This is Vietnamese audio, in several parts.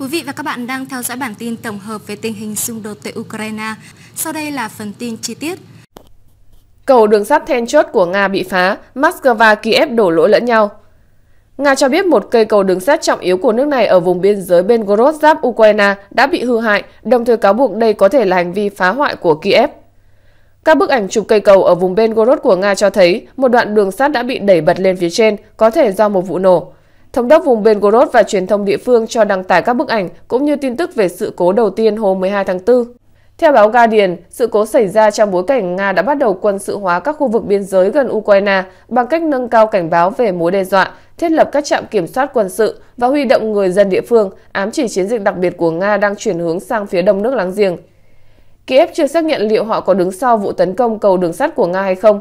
Quý vị và các bạn đang theo dõi bản tin tổng hợp về tình hình xung đột tại Ukraine. Sau đây là phần tin chi tiết. Cầu đường sắt then chốt của Nga bị phá, Moscow Kiev đổ lỗi lẫn nhau. Nga cho biết một cây cầu đường sắt trọng yếu của nước này ở vùng biên giới Belgorod giáp Ukraine đã bị hư hại, đồng thời cáo buộc đây có thể là hành vi phá hoại của Kiev. Các bức ảnh chụp cây cầu ở vùng Belgorod của Nga cho thấy một đoạn đường sắt đã bị đẩy bật lên phía trên, có thể do một vụ nổ. Thống đốc vùng Belgorod và truyền thông địa phương cho đăng tải các bức ảnh cũng như tin tức về sự cố đầu tiên hôm 12 tháng 4. Theo báo Guardian, sự cố xảy ra trong bối cảnh Nga đã bắt đầu quân sự hóa các khu vực biên giới gần Ukraine bằng cách nâng cao cảnh báo về mối đe dọa, thiết lập các trạm kiểm soát quân sự và huy động người dân địa phương, ám chỉ chiến dịch đặc biệt của Nga đang chuyển hướng sang phía đông nước láng giềng. Kiev chưa xác nhận liệu họ có đứng sau vụ tấn công cầu đường sắt của Nga hay không.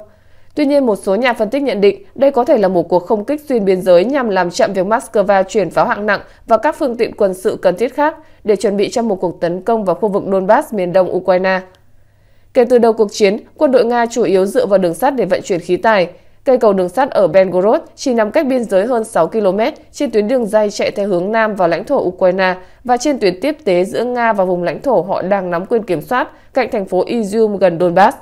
Tuy nhiên, một số nhà phân tích nhận định đây có thể là một cuộc không kích xuyên biên giới nhằm làm chậm việc Moscow chuyển pháo hạng nặng và các phương tiện quân sự cần thiết khác để chuẩn bị cho một cuộc tấn công vào khu vực Donbass miền đông Ukraine. Kể từ đầu cuộc chiến, quân đội Nga chủ yếu dựa vào đường sắt để vận chuyển khí tài. Cây cầu đường sắt ở Belgorod chỉ nằm cách biên giới hơn 6 km trên tuyến đường dây chạy theo hướng Nam vào lãnh thổ Ukraine và trên tuyến tiếp tế giữa Nga và vùng lãnh thổ họ đang nắm quyền kiểm soát cạnh thành phố Izum gần Donbass.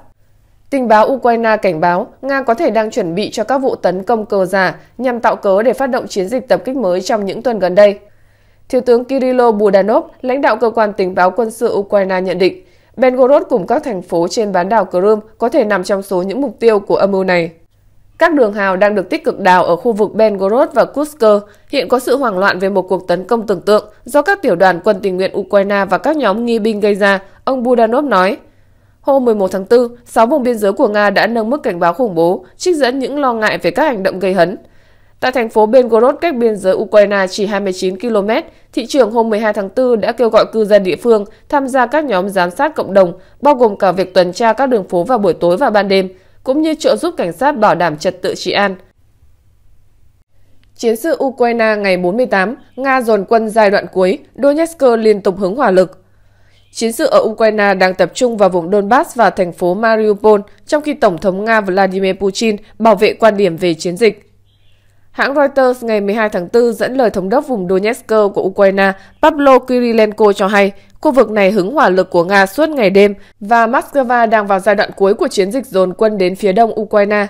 Tình báo Ukraine cảnh báo Nga có thể đang chuẩn bị cho các vụ tấn công cờ giả nhằm tạo cớ để phát động chiến dịch tập kích mới trong những tuần gần đây. Thiếu tướng Kirilo Budanov, lãnh đạo cơ quan tình báo quân sự Ukraine nhận định, Belgorod cùng các thành phố trên bán đảo Crimea có thể nằm trong số những mục tiêu của âm mưu này. Các đường hào đang được tích cực đào ở khu vực Belgorod và Kursk. Hiện có sự hoảng loạn về một cuộc tấn công tưởng tượng do các tiểu đoàn quân tình nguyện Ukraine và các nhóm nghi binh gây ra, ông Budanov nói. Hôm 11 tháng 4, 6 vùng biên giới của Nga đã nâng mức cảnh báo khủng bố, trích dẫn những lo ngại về các hành động gây hấn. Tại thành phố Belgorod cách biên giới Ukraine chỉ 29 km, thị trưởng hôm 12 tháng 4 đã kêu gọi cư dân địa phương tham gia các nhóm giám sát cộng đồng, bao gồm cả việc tuần tra các đường phố vào buổi tối và ban đêm, cũng như trợ giúp cảnh sát bảo đảm trật tự trị an. Chiến sự Ukraine ngày 48, Nga dồn quân giai đoạn cuối, Donetsk liên tục hứng hỏa lực. Chiến sự ở Ukraine đang tập trung vào vùng Donbass và thành phố Mariupol, trong khi Tổng thống Nga Vladimir Putin bảo vệ quan điểm về chiến dịch. Hãng Reuters ngày 12 tháng 4 dẫn lời thống đốc vùng Donetsk của Ukraine Pavlo Kirilenko cho hay khu vực này hứng hỏa lực của Nga suốt ngày đêm và Moscow đang vào giai đoạn cuối của chiến dịch dồn quân đến phía đông Ukraine.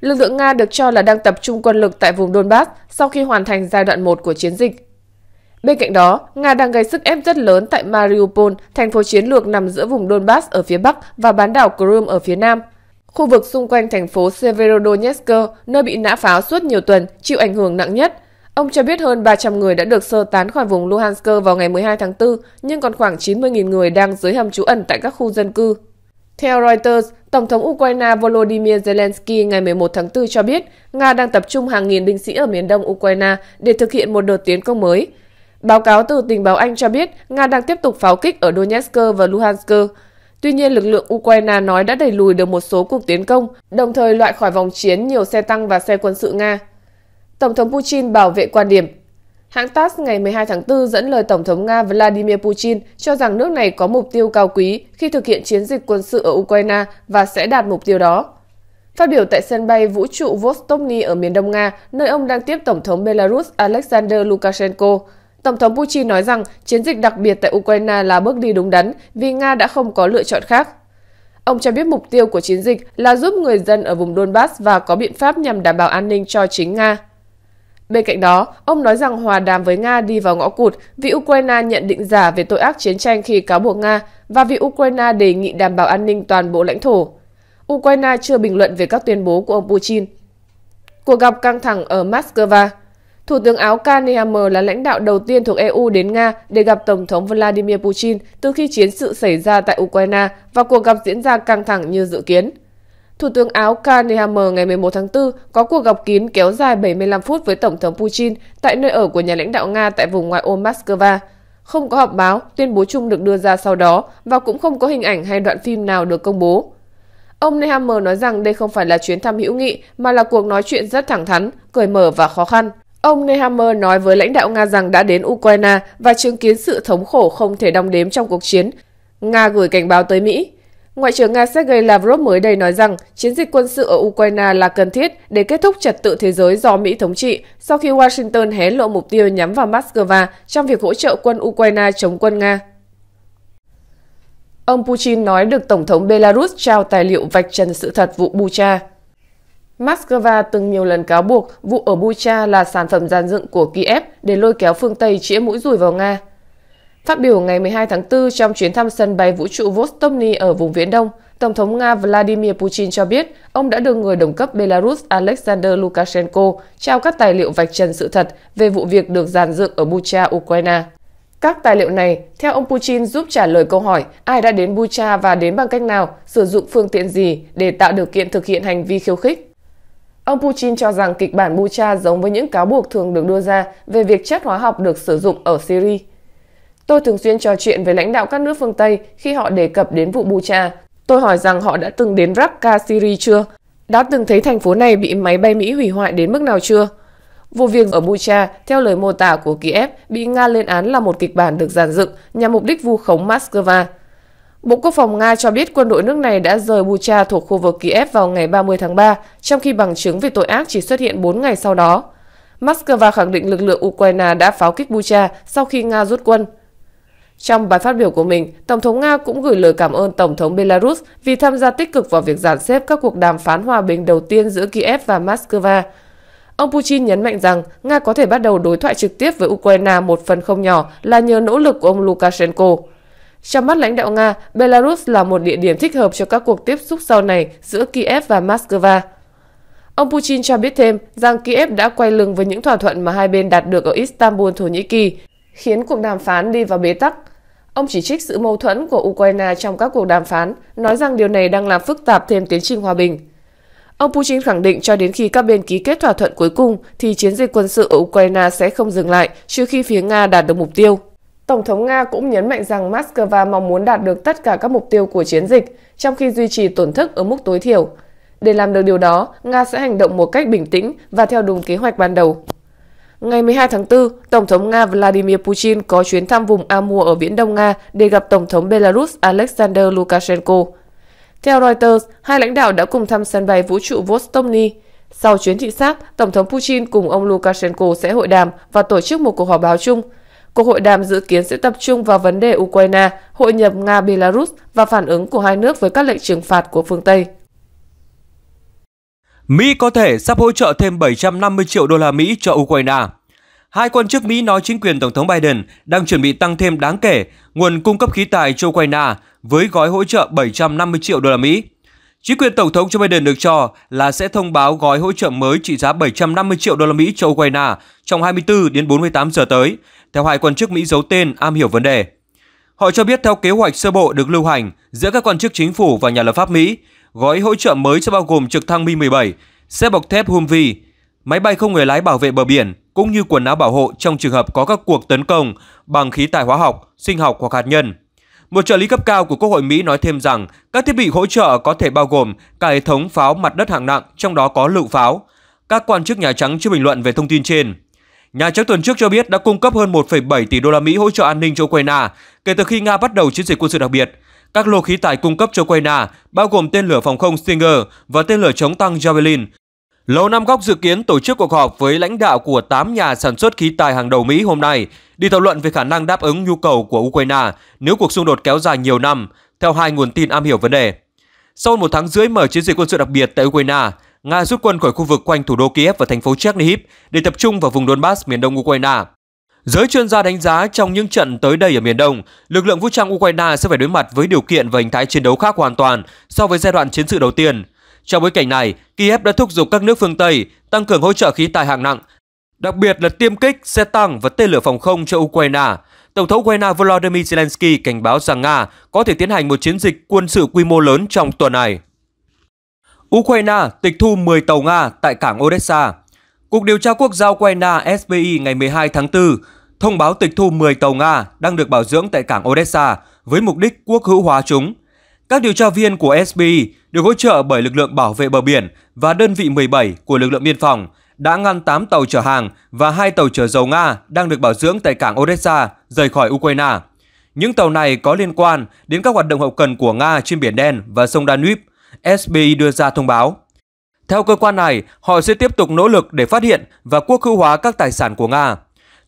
Lực lượng Nga được cho là đang tập trung quân lực tại vùng Donbass sau khi hoàn thành giai đoạn 1 của chiến dịch. Bên cạnh đó, Nga đang gây sức ép rất lớn tại Mariupol, thành phố chiến lược nằm giữa vùng Donbass ở phía bắc và bán đảo Crimea ở phía nam. Khu vực xung quanh thành phố Severodonetsk, nơi bị nã pháo suốt nhiều tuần, chịu ảnh hưởng nặng nhất. Ông cho biết hơn 300 người đã được sơ tán khỏi vùng Luhansk vào ngày 12 tháng 4, nhưng còn khoảng 90.000 người đang dưới hầm trú ẩn tại các khu dân cư. Theo Reuters, Tổng thống Ukraine Volodymyr Zelensky ngày 11 tháng 4 cho biết Nga đang tập trung hàng nghìn binh sĩ ở miền đông Ukraine để thực hiện một đợt tiến công mới. Báo cáo từ tình báo Anh cho biết Nga đang tiếp tục pháo kích ở Donetsk và Luhansk. Tuy nhiên, lực lượng Ukraine nói đã đẩy lùi được một số cuộc tiến công, đồng thời loại khỏi vòng chiến nhiều xe tăng và xe quân sự Nga. Tổng thống Putin bảo vệ quan điểm. Hãng TASS ngày 12 tháng 4 dẫn lời Tổng thống Nga Vladimir Putin cho rằng nước này có mục tiêu cao quý khi thực hiện chiến dịch quân sự ở Ukraine và sẽ đạt mục tiêu đó. Phát biểu tại sân bay vũ trụ Vostokny ở miền đông Nga, nơi ông đang tiếp Tổng thống Belarus Alexander Lukashenko, Tổng thống Putin nói rằng chiến dịch đặc biệt tại Ukraine là bước đi đúng đắn vì Nga đã không có lựa chọn khác. Ông cho biết mục tiêu của chiến dịch là giúp người dân ở vùng Donbass và có biện pháp nhằm đảm bảo an ninh cho chính Nga. Bên cạnh đó, ông nói rằng hòa đàm với Nga đi vào ngõ cụt vì Ukraine nhận định giả về tội ác chiến tranh khi cáo buộc Nga và vì Ukraine đề nghị đảm bảo an ninh toàn bộ lãnh thổ. Ukraine chưa bình luận về các tuyên bố của ông Putin. Cuộc gặp căng thẳng ở Moscow Thủ tướng Áo Karl Nehammer là lãnh đạo đầu tiên thuộc EU đến Nga để gặp Tổng thống Vladimir Putin từ khi chiến sự xảy ra tại Ukraine và cuộc gặp diễn ra căng thẳng như dự kiến. Thủ tướng Áo Karl Nehammer ngày 11 tháng 4 có cuộc gặp kín kéo dài 75 phút với Tổng thống Putin tại nơi ở của nhà lãnh đạo Nga tại vùng ngoại ô Moscow. Không có họp báo, tuyên bố chung được đưa ra sau đó và cũng không có hình ảnh hay đoạn phim nào được công bố. Ông Nehammer nói rằng đây không phải là chuyến thăm hữu nghị mà là cuộc nói chuyện rất thẳng thắn, cởi mở và khó khăn. Ông Nehammer nói với lãnh đạo Nga rằng đã đến Ukraine và chứng kiến sự thống khổ không thể đong đếm trong cuộc chiến. Nga gửi cảnh báo tới Mỹ. Ngoại trưởng Nga Sergei Lavrov mới đây nói rằng chiến dịch quân sự ở Ukraine là cần thiết để kết thúc trật tự thế giới do Mỹ thống trị sau khi Washington hé lộ mục tiêu nhắm vào Moscow trong việc hỗ trợ quân Ukraine chống quân Nga. Ông Putin nói được Tổng thống Belarus trao tài liệu vạch trần sự thật vụ Bucha. Moscow từng nhiều lần cáo buộc vụ ở Bucha là sản phẩm giàn dựng của Kiev để lôi kéo phương Tây chĩa mũi rùi vào Nga. Phát biểu ngày 12 tháng 4 trong chuyến thăm sân bay vũ trụ Vostokny ở vùng Viễn Đông, Tổng thống Nga Vladimir Putin cho biết ông đã được người đồng cấp Belarus Alexander Lukashenko trao các tài liệu vạch trần sự thật về vụ việc được giàn dựng ở Bucha, Ukraine. Các tài liệu này, theo ông Putin giúp trả lời câu hỏi ai đã đến Bucha và đến bằng cách nào, sử dụng phương tiện gì để tạo điều kiện thực hiện hành vi khiêu khích. Ông Putin cho rằng kịch bản Bucha giống với những cáo buộc thường được đưa ra về việc chất hóa học được sử dụng ở Syria. Tôi thường xuyên trò chuyện với lãnh đạo các nước phương Tây khi họ đề cập đến vụ Bucha. Tôi hỏi rằng họ đã từng đến Raqqa, Syria chưa? Đã từng thấy thành phố này bị máy bay Mỹ hủy hoại đến mức nào chưa? Vụ việc ở Bucha, theo lời mô tả của Kiev, bị Nga lên án là một kịch bản được giàn dựng nhằm mục đích vu khống Moscow. Bộ Quốc phòng Nga cho biết quân đội nước này đã rời Bucha thuộc khu vực Kiev vào ngày 30 tháng 3, trong khi bằng chứng về tội ác chỉ xuất hiện 4 ngày sau đó. Moscow khẳng định lực lượng Ukraine đã pháo kích Bucha sau khi Nga rút quân. Trong bài phát biểu của mình, Tổng thống Nga cũng gửi lời cảm ơn Tổng thống Belarus vì tham gia tích cực vào việc giàn xếp các cuộc đàm phán hòa bình đầu tiên giữa Kiev và Moscow. Ông Putin nhấn mạnh rằng Nga có thể bắt đầu đối thoại trực tiếp với Ukraine một phần không nhỏ là nhờ nỗ lực của ông Lukashenko. Trong mắt lãnh đạo Nga, Belarus là một địa điểm thích hợp cho các cuộc tiếp xúc sau này giữa Kiev và Moscow. Ông Putin cho biết thêm rằng Kiev đã quay lưng với những thỏa thuận mà hai bên đạt được ở Istanbul, Thổ Nhĩ Kỳ, khiến cuộc đàm phán đi vào bế tắc. Ông chỉ trích sự mâu thuẫn của Ukraine trong các cuộc đàm phán, nói rằng điều này đang làm phức tạp thêm tiến trình hòa bình. Ông Putin khẳng định cho đến khi các bên ký kết thỏa thuận cuối cùng thì chiến dịch quân sự ở Ukraine sẽ không dừng lại trừ khi phía Nga đạt được mục tiêu. Tổng thống Nga cũng nhấn mạnh rằng Moscow mong muốn đạt được tất cả các mục tiêu của chiến dịch, trong khi duy trì tổn thất ở mức tối thiểu. Để làm được điều đó, Nga sẽ hành động một cách bình tĩnh và theo đúng kế hoạch ban đầu. Ngày 12 tháng 4, Tổng thống Nga Vladimir Putin có chuyến thăm vùng Amur ở Viễn Đông Nga để gặp Tổng thống Belarus Alexander Lukashenko. Theo Reuters, hai lãnh đạo đã cùng thăm sân bay vũ trụ Vostokny. Sau chuyến thị sát, Tổng thống Putin cùng ông Lukashenko sẽ hội đàm và tổ chức một cuộc họp báo chung. Cuộc hội đàm dự kiến sẽ tập trung vào vấn đề Ukraine, hội nhập Nga-Belarus và phản ứng của hai nước với các lệnh trừng phạt của phương Tây. Mỹ có thể sắp hỗ trợ thêm 750 triệu đô la Mỹ cho Ukraine. Hai quan chức Mỹ nói chính quyền Tổng thống Biden đang chuẩn bị tăng thêm đáng kể nguồn cung cấp khí tài cho Ukraine với gói hỗ trợ 750 triệu đô la Mỹ. Chính quyền Tổng thống Joe Biden được cho là sẽ thông báo gói hỗ trợ mới trị giá 750 triệu đô la Mỹ cho Ukraine trong 24 đến 48 giờ tới, theo hai quan chức Mỹ giấu tên am hiểu vấn đề. Họ cho biết theo kế hoạch sơ bộ được lưu hành giữa các quan chức chính phủ và nhà lập pháp Mỹ, gói hỗ trợ mới sẽ bao gồm trực thăng Mi-17, xe bọc thép Humvee, máy bay không người lái bảo vệ bờ biển cũng như quần áo bảo hộ trong trường hợp có các cuộc tấn công bằng khí tài hóa học, sinh học hoặc hạt nhân. Một trợ lý cấp cao của Quốc hội Mỹ nói thêm rằng các thiết bị hỗ trợ có thể bao gồm cả hệ thống pháo mặt đất hạng nặng, trong đó có lựu pháo. Các quan chức Nhà Trắng chưa bình luận về thông tin trên. Nhà Trắng tuần trước cho biết đã cung cấp hơn 1,7 tỷ đô la Mỹ hỗ trợ an ninh cho Ukraine kể từ khi Nga bắt đầu chiến dịch quân sự đặc biệt. Các lô khí tài cung cấp cho Ukraine bao gồm tên lửa phòng không Stinger và tên lửa chống tăng Javelin. Lầu Năm Góc dự kiến tổ chức cuộc họp với lãnh đạo của 8 nhà sản xuất khí tài hàng đầu Mỹ hôm nay để thảo luận về khả năng đáp ứng nhu cầu của Ukraine nếu cuộc xung đột kéo dài nhiều năm, theo hai nguồn tin am hiểu vấn đề. Sau một tháng rưỡi mở chiến dịch quân sự đặc biệt tại Ukraine, Nga rút quân khỏi khu vực quanh thủ đô Kiev và thành phố Chernihiv để tập trung vào vùng Donbass miền đông Ukraine. Giới chuyên gia đánh giá trong những trận tới đây ở miền Đông, lực lượng vũ trang Ukraine sẽ phải đối mặt với điều kiện và hình thái chiến đấu khác hoàn toàn so với giai đoạn chiến sự đầu tiên. Trong bối cảnh này, Kiev đã thúc giục các nước phương Tây tăng cường hỗ trợ khí tài hạng nặng, đặc biệt là tiêm kích, xe tăng và tên lửa phòng không cho Ukraine. Tổng thống Ukraine Volodymyr Zelensky cảnh báo rằng Nga có thể tiến hành một chiến dịch quân sự quy mô lớn trong tuần này. Ukraine tịch thu 10 tàu Nga tại cảng Odessa. Cục điều tra quốc gia Ukraine SBI ngày 12 tháng 4 thông báo tịch thu 10 tàu Nga đang được bảo dưỡng tại cảng Odessa với mục đích quốc hữu hóa chúng. Các điều tra viên của SBI được hỗ trợ bởi lực lượng bảo vệ bờ biển và đơn vị 17 của lực lượng biên phòng đã ngăn 8 tàu chở hàng và 2 tàu chở dầu Nga đang được bảo dưỡng tại cảng Odessa rời khỏi Ukraine. Những tàu này có liên quan đến các hoạt động hậu cần của Nga trên Biển Đen và sông Danube, SBI đưa ra thông báo. Theo cơ quan này, họ sẽ tiếp tục nỗ lực để phát hiện và quốc hữu hóa các tài sản của Nga.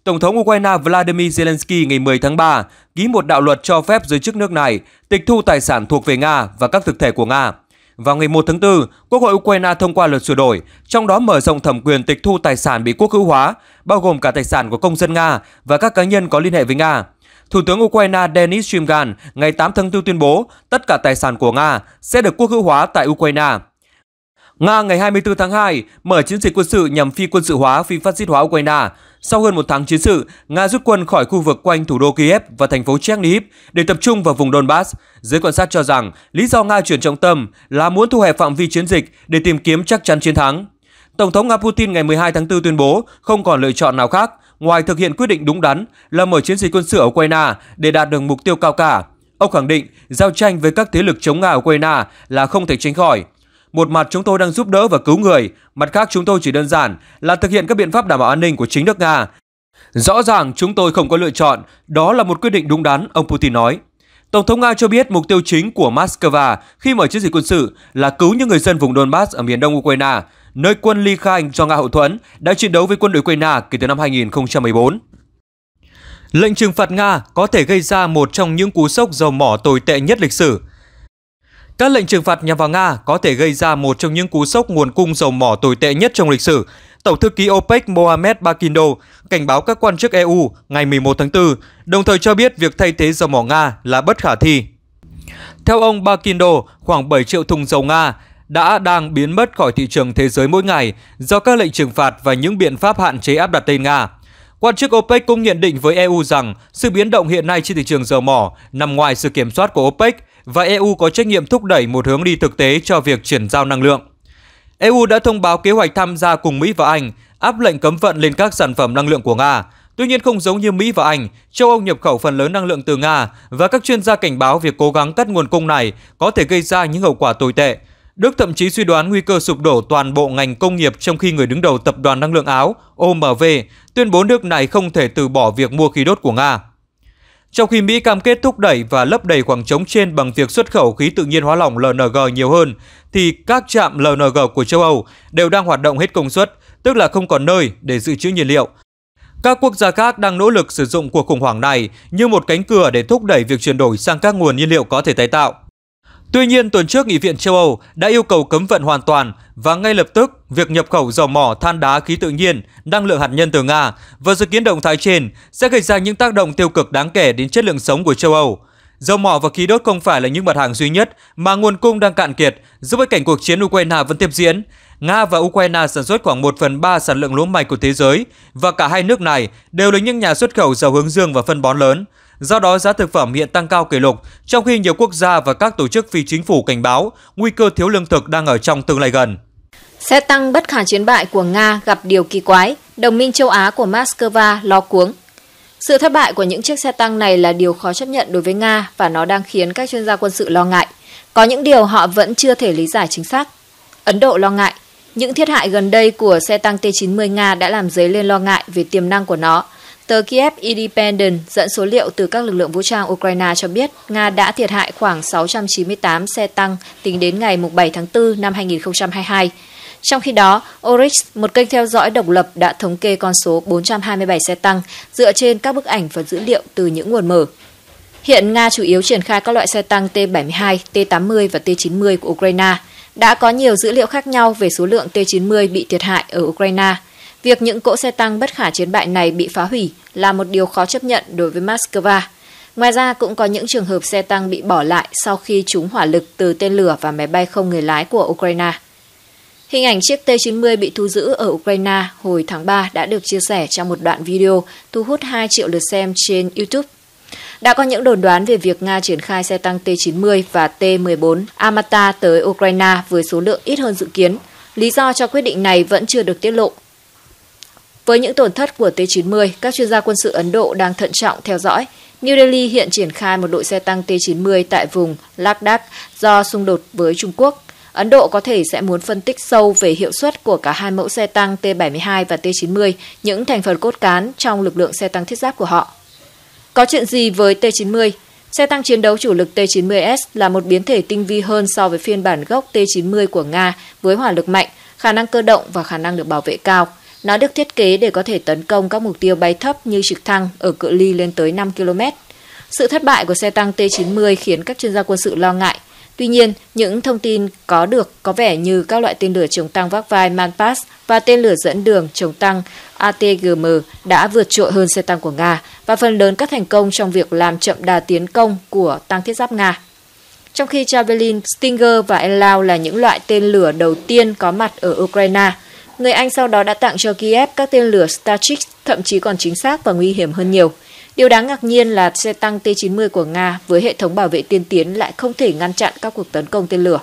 Tổng thống Ukraine Vladimir Zelensky ngày 10 tháng 3 ký một đạo luật cho phép giới chức nước này tịch thu tài sản thuộc về Nga và các thực thể của Nga. Vào ngày 1 tháng 4, Quốc hội Ukraine thông qua luật sửa đổi, trong đó mở rộng thẩm quyền tịch thu tài sản bị quốc hữu hóa, bao gồm cả tài sản của công dân Nga và các cá nhân có liên hệ với Nga. Thủ tướng Ukraine Denis Shimgan ngày 8 tháng 4 tuyên bố tất cả tài sản của Nga sẽ được quốc hữu hóa tại Ukraine. Nga ngày 24 tháng 2 mở chiến dịch quân sự nhằm phi quân sự hóa, phi phát xít hóa Ukraine. Sau hơn một tháng chiến sự, Nga rút quân khỏi khu vực quanh thủ đô Kiev và thành phố Chernihiv để tập trung vào vùng Donbass. Giới quan sát cho rằng lý do Nga chuyển trọng tâm là muốn thu hẹp phạm vi chiến dịch để tìm kiếm chắc chắn chiến thắng. Tổng thống Nga Putin ngày 12 tháng 4 tuyên bố không còn lựa chọn nào khác ngoài thực hiện quyết định đúng đắn là mở chiến dịch quân sự ở Ukraine để đạt được mục tiêu cao cả. Ông khẳng định giao tranh với các thế lực chống Nga ở Ukraine là không thể tránh khỏi. Một mặt chúng tôi đang giúp đỡ và cứu người, mặt khác chúng tôi chỉ đơn giản là thực hiện các biện pháp đảm bảo an ninh của chính nước Nga. Rõ ràng chúng tôi không có lựa chọn, đó là một quyết định đúng đắn, ông Putin nói. Tổng thống Nga cho biết mục tiêu chính của Moscow khi mở chiến dịch quân sự là cứu những người dân vùng Donbass ở miền đông Ukraine, nơi quân ly khai do Nga hậu thuẫn đã chiến đấu với quân đội Ukraine kể từ năm 2014. Lệnh trừng phạt Nga có thể gây ra một trong những cú sốc dầu mỏ tồi tệ nhất lịch sử – các lệnh trừng phạt nhằm vào Nga có thể gây ra một trong những cú sốc nguồn cung dầu mỏ tồi tệ nhất trong lịch sử. Tổng thư ký OPEC Mohamed Bakindo cảnh báo các quan chức EU ngày 11 tháng 4, đồng thời cho biết việc thay thế dầu mỏ Nga là bất khả thi. Theo ông Bakindo, khoảng 7 triệu thùng dầu Nga đã đang biến mất khỏi thị trường thế giới mỗi ngày do các lệnh trừng phạt và những biện pháp hạn chế áp đặt tên Nga. Quan chức OPEC cũng nhận định với EU rằng sự biến động hiện nay trên thị trường dầu mỏ nằm ngoài sự kiểm soát của OPEC và EU có trách nhiệm thúc đẩy một hướng đi thực tế cho việc chuyển giao năng lượng. EU đã thông báo kế hoạch tham gia cùng Mỹ và Anh áp lệnh cấm vận lên các sản phẩm năng lượng của Nga. Tuy nhiên không giống như Mỹ và Anh, châu Âu nhập khẩu phần lớn năng lượng từ Nga và các chuyên gia cảnh báo việc cố gắng cắt nguồn cung này có thể gây ra những hậu quả tồi tệ. Đức thậm chí suy đoán nguy cơ sụp đổ toàn bộ ngành công nghiệp trong khi người đứng đầu tập đoàn năng lượng Áo OMV tuyên bố nước này không thể từ bỏ việc mua khí đốt của Nga. Trong khi Mỹ cam kết thúc đẩy và lấp đầy khoảng trống trên bằng việc xuất khẩu khí tự nhiên hóa lỏng LNG nhiều hơn, thì các trạm LNG của châu Âu đều đang hoạt động hết công suất, tức là không còn nơi để dự trữ nhiên liệu. Các quốc gia khác đang nỗ lực sử dụng cuộc khủng hoảng này như một cánh cửa để thúc đẩy việc chuyển đổi sang các nguồn nhiên liệu có thể tái tạo. Tuy nhiên, tuần trước Nghị viện châu Âu đã yêu cầu cấm vận hoàn toàn và ngay lập tức việc nhập khẩu dầu mỏ, than đá, khí tự nhiên, năng lượng hạt nhân từ Nga và dự kiến động thái trên sẽ gây ra những tác động tiêu cực đáng kể đến chất lượng sống của châu Âu. Dầu mỏ và khí đốt không phải là những mặt hàng duy nhất mà nguồn cung đang cạn kiệt giữa bối cảnh cuộc chiến Ukraine vẫn tiếp diễn. Nga và Ukraine sản xuất khoảng 1 phần 3 sản lượng lúa mạch của thế giới và cả hai nước này đều là những nhà xuất khẩu dầu hướng dương và phân bón lớn. Do đó, giá thực phẩm hiện tăng cao kỷ lục, trong khi nhiều quốc gia và các tổ chức phi chính phủ cảnh báo nguy cơ thiếu lương thực đang ở trong tương lai gần. Xe tăng bất khả chiến bại của Nga gặp điều kỳ quái, đồng minh châu Á của Moscow lo cuống. Sự thất bại của những chiếc xe tăng này là điều khó chấp nhận đối với Nga và nó đang khiến các chuyên gia quân sự lo ngại. Có những điều họ vẫn chưa thể lý giải chính xác. Ấn Độ lo ngại, những thiệt hại gần đây của xe tăng T-90 Nga đã làm dấy lên lo ngại về tiềm năng của nó Tờ Kiev Independent dẫn số liệu từ các lực lượng vũ trang Ukraine cho biết Nga đã thiệt hại khoảng 698 xe tăng tính đến ngày 7 tháng 4 năm 2022. Trong khi đó, Oryx, một kênh theo dõi độc lập đã thống kê con số 427 xe tăng dựa trên các bức ảnh và dữ liệu từ những nguồn mở. Hiện Nga chủ yếu triển khai các loại xe tăng T-72, T-80 và T-90 của Ukraine. Đã có nhiều dữ liệu khác nhau về số lượng T-90 bị thiệt hại ở Ukraine – Việc những cỗ xe tăng bất khả chiến bại này bị phá hủy là một điều khó chấp nhận đối với Moscow. Ngoài ra, cũng có những trường hợp xe tăng bị bỏ lại sau khi chúng hỏa lực từ tên lửa và máy bay không người lái của Ukraine. Hình ảnh chiếc T-90 bị thu giữ ở Ukraine hồi tháng 3 đã được chia sẻ trong một đoạn video thu hút 2 triệu lượt xem trên YouTube. Đã có những đồn đoán về việc Nga triển khai xe tăng T-90 và T-14 Armata tới Ukraine với số lượng ít hơn dự kiến. Lý do cho quyết định này vẫn chưa được tiết lộ. Với những tổn thất của T-90, các chuyên gia quân sự Ấn Độ đang thận trọng theo dõi. New Delhi hiện triển khai một đội xe tăng T-90 tại vùng Ladakh do xung đột với Trung Quốc. Ấn Độ có thể sẽ muốn phân tích sâu về hiệu suất của cả hai mẫu xe tăng T-72 và T-90, những thành phần cốt cán trong lực lượng xe tăng thiết giáp của họ. Có chuyện gì với T-90? Xe tăng chiến đấu chủ lực T-90S là một biến thể tinh vi hơn so với phiên bản gốc T-90 của Nga với hỏa lực mạnh, khả năng cơ động và khả năng được bảo vệ cao. Nó được thiết kế để có thể tấn công các mục tiêu bay thấp như trực thăng ở cự ly lên tới 5 km. Sự thất bại của xe tăng T-90 khiến các chuyên gia quân sự lo ngại. Tuy nhiên, những thông tin có được có vẻ như các loại tên lửa chống tăng vác vai Manpass và tên lửa dẫn đường chống tăng ATGM đã vượt trội hơn xe tăng của Nga và phần lớn các thành công trong việc làm chậm đà tiến công của tăng thiết giáp Nga. Trong khi Javelin, Stinger và Enlau là những loại tên lửa đầu tiên có mặt ở Ukraine, người Anh sau đó đã tặng cho Kiev các tên lửa Starship, thậm chí còn chính xác và nguy hiểm hơn nhiều. Điều đáng ngạc nhiên là xe tăng T-90 của Nga với hệ thống bảo vệ tiên tiến lại không thể ngăn chặn các cuộc tấn công tên lửa.